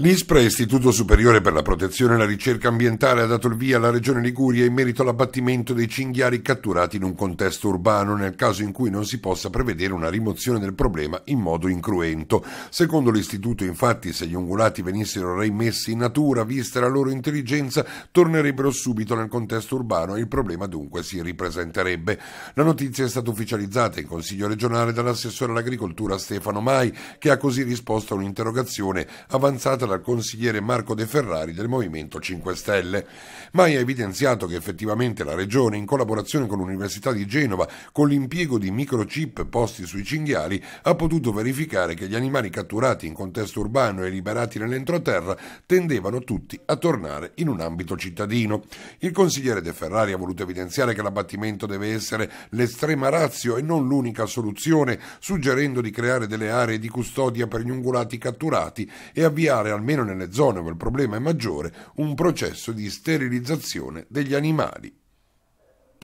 L'ISPRA, Istituto Superiore per la Protezione e la Ricerca Ambientale, ha dato il via alla Regione Liguria in merito all'abbattimento dei cinghiali catturati in un contesto urbano nel caso in cui non si possa prevedere una rimozione del problema in modo incruento. Secondo l'Istituto, infatti, se gli ungulati venissero reimmessi in natura, vista la loro intelligenza, tornerebbero subito nel contesto urbano e il problema dunque si ripresenterebbe. La notizia è stata ufficializzata in Consiglio regionale dall'assessore all'agricoltura Stefano Mai, che ha così risposto a un'interrogazione avanzata dal consigliere Marco De Ferrari del Movimento 5 Stelle. Mai ha evidenziato che effettivamente la Regione, in collaborazione con l'Università di Genova, con l'impiego di microchip posti sui cinghiali, ha potuto verificare che gli animali catturati in contesto urbano e liberati nell'entroterra tendevano tutti a tornare in un ambito cittadino. Il consigliere De Ferrari ha voluto evidenziare che l'abbattimento deve essere l'estrema razio e non l'unica soluzione, suggerendo di creare delle aree di custodia per gli ungulati catturati e avviare almeno nelle zone dove il problema è maggiore, un processo di sterilizzazione degli animali.